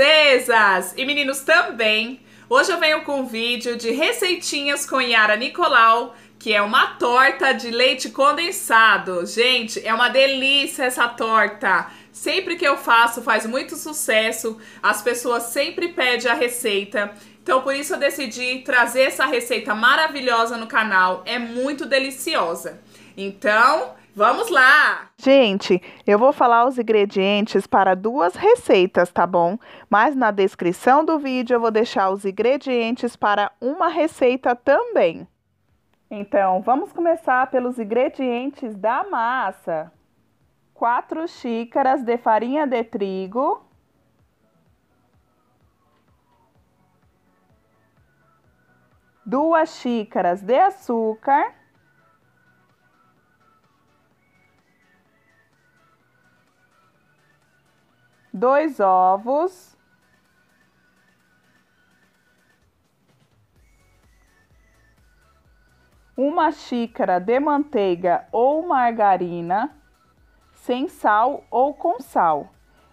princesas! E meninos também! Hoje eu venho com um vídeo de receitinhas com Yara Nicolau, que é uma torta de leite condensado. Gente, é uma delícia essa torta! Sempre que eu faço faz muito sucesso, as pessoas sempre pedem a receita. Então por isso eu decidi trazer essa receita maravilhosa no canal, é muito deliciosa. Então, Vamos lá! Gente, eu vou falar os ingredientes para duas receitas, tá bom? Mas na descrição do vídeo eu vou deixar os ingredientes para uma receita também. Então, vamos começar pelos ingredientes da massa. 4 xícaras de farinha de trigo. Duas xícaras de açúcar. Dois ovos, uma xícara de manteiga ou margarina, sem sal ou com sal.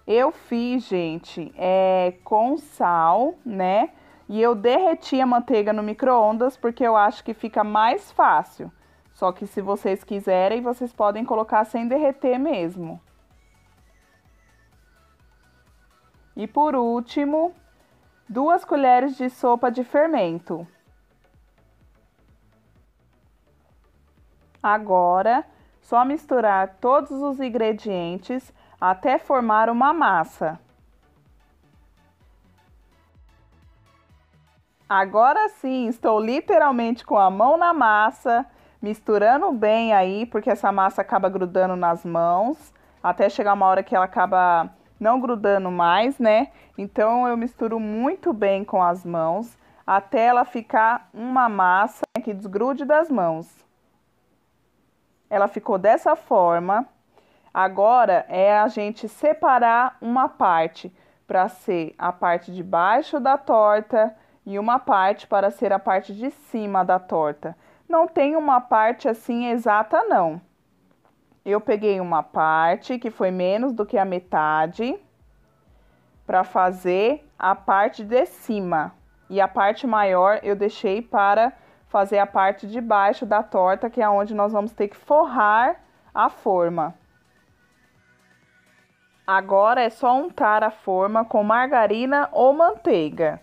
Eu fiz, gente, é com sal, né? E eu derreti a manteiga no micro-ondas porque eu acho que fica mais fácil. Só que se vocês quiserem, vocês podem colocar sem derreter mesmo. E por último, duas colheres de sopa de fermento. Agora, só misturar todos os ingredientes até formar uma massa. Agora sim, estou literalmente com a mão na massa, misturando bem aí, porque essa massa acaba grudando nas mãos, até chegar uma hora que ela acaba não grudando mais, né? Então eu misturo muito bem com as mãos até ela ficar uma massa que desgrude das mãos. Ela ficou dessa forma. Agora é a gente separar uma parte para ser a parte de baixo da torta e uma parte para ser a parte de cima da torta. Não tem uma parte assim exata não. Eu peguei uma parte que foi menos do que a metade para fazer a parte de cima. E a parte maior eu deixei para fazer a parte de baixo da torta, que é onde nós vamos ter que forrar a forma. Agora é só untar a forma com margarina ou manteiga.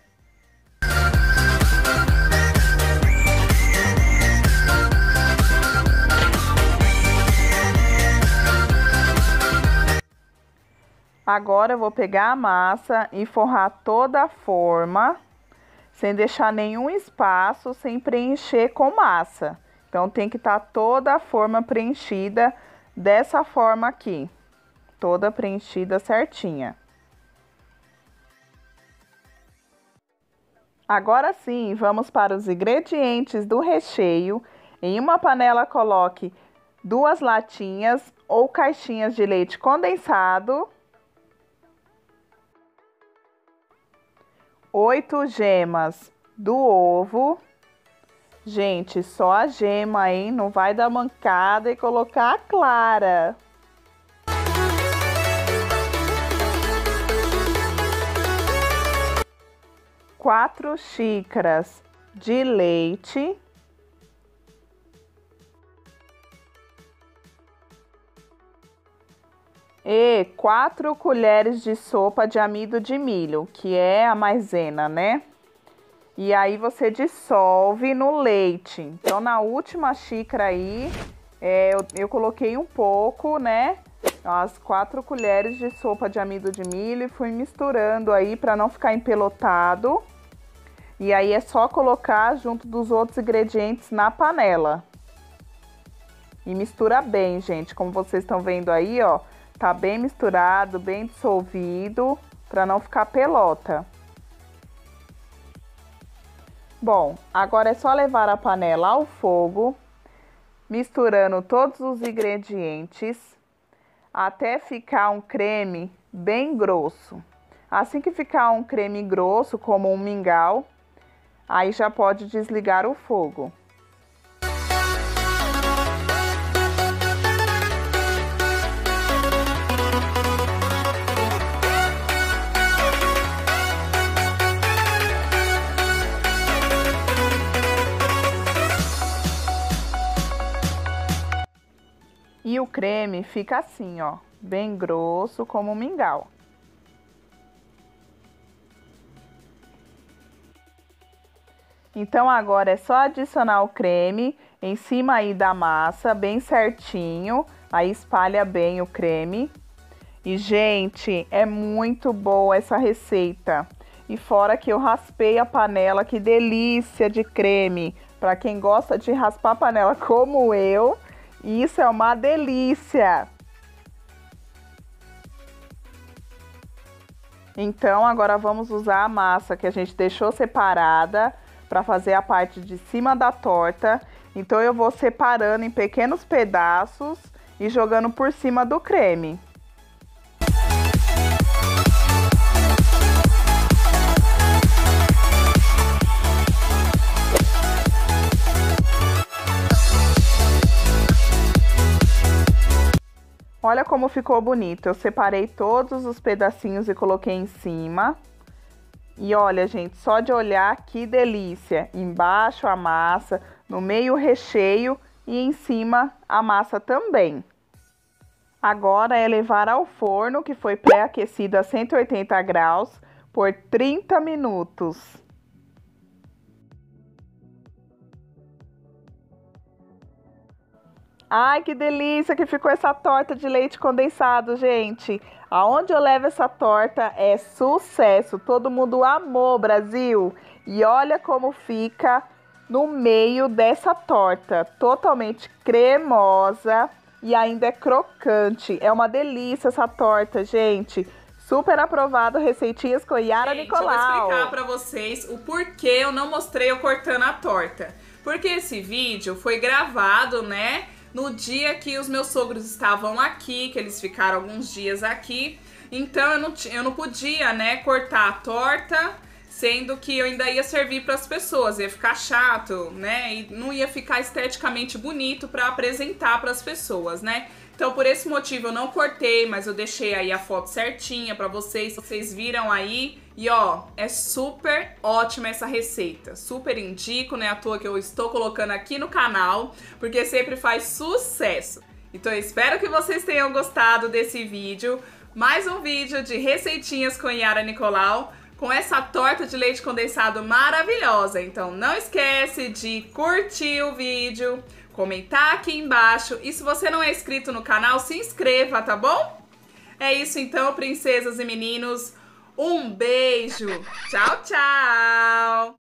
Agora eu vou pegar a massa e forrar toda a forma, sem deixar nenhum espaço, sem preencher com massa. Então tem que estar tá toda a forma preenchida dessa forma aqui, toda preenchida certinha. Agora sim, vamos para os ingredientes do recheio. Em uma panela coloque duas latinhas ou caixinhas de leite condensado oito gemas do ovo. Gente, só a gema, hein? Não vai dar mancada e colocar a clara. Quatro xícaras de leite. E quatro colheres de sopa de amido de milho, que é a maisena, né? E aí você dissolve no leite. Então, na última xícara aí, é, eu, eu coloquei um pouco, né? As quatro colheres de sopa de amido de milho e fui misturando aí para não ficar empelotado. E aí é só colocar junto dos outros ingredientes na panela. E mistura bem, gente. Como vocês estão vendo aí, ó Tá bem misturado, bem dissolvido, para não ficar pelota. Bom, agora é só levar a panela ao fogo, misturando todos os ingredientes até ficar um creme bem grosso. Assim que ficar um creme grosso, como um mingau, aí já pode desligar o fogo. O creme fica assim, ó, bem grosso como um mingau. Então agora é só adicionar o creme em cima aí da massa, bem certinho. Aí espalha bem o creme. E gente, é muito boa essa receita. E fora que eu raspei a panela, que delícia de creme. Para quem gosta de raspar panela como eu, isso é uma delícia. Então agora vamos usar a massa que a gente deixou separada para fazer a parte de cima da torta. Então eu vou separando em pequenos pedaços e jogando por cima do creme. Olha como ficou bonito. Eu separei todos os pedacinhos e coloquei em cima. E olha, gente, só de olhar que delícia! Embaixo a massa, no meio o recheio e em cima a massa também. Agora é levar ao forno, que foi pré-aquecido a 180 graus, por 30 minutos. Ai, que delícia que ficou essa torta de leite condensado, gente. Aonde eu levo essa torta é sucesso. Todo mundo amou, Brasil. E olha como fica no meio dessa torta, totalmente cremosa e ainda é crocante. É uma delícia essa torta, gente. Super aprovado, receitinhas com Yara gente, Nicolau. Eu vou explicar para vocês o porquê eu não mostrei eu cortando a torta. Porque esse vídeo foi gravado, né, no dia que os meus sogros estavam aqui, que eles ficaram alguns dias aqui. Então eu não, eu não podia, né, cortar a torta, sendo que eu ainda ia servir para as pessoas, ia ficar chato, né? E não ia ficar esteticamente bonito para apresentar para as pessoas, né? Então, por esse motivo, eu não cortei, mas eu deixei aí a foto certinha para vocês. Vocês viram aí. E ó, é super ótima essa receita. Super indico, né? À toa que eu estou colocando aqui no canal, porque sempre faz sucesso. Então, eu espero que vocês tenham gostado desse vídeo. Mais um vídeo de receitinhas com Yara Nicolau com essa torta de leite condensado maravilhosa. Então não esquece de curtir o vídeo, comentar aqui embaixo e se você não é inscrito no canal, se inscreva, tá bom? É isso então, princesas e meninos. Um beijo. Tchau, tchau.